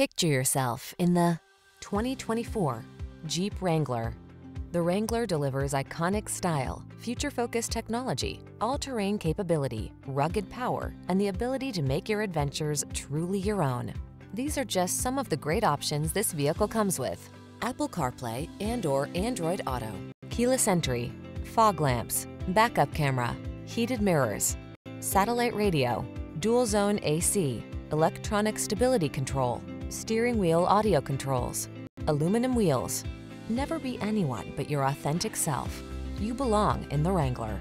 Picture yourself in the 2024 Jeep Wrangler. The Wrangler delivers iconic style, future-focused technology, all-terrain capability, rugged power, and the ability to make your adventures truly your own. These are just some of the great options this vehicle comes with. Apple CarPlay and or Android Auto, keyless entry, fog lamps, backup camera, heated mirrors, satellite radio, dual zone AC, electronic stability control, steering wheel audio controls, aluminum wheels. Never be anyone but your authentic self. You belong in the Wrangler.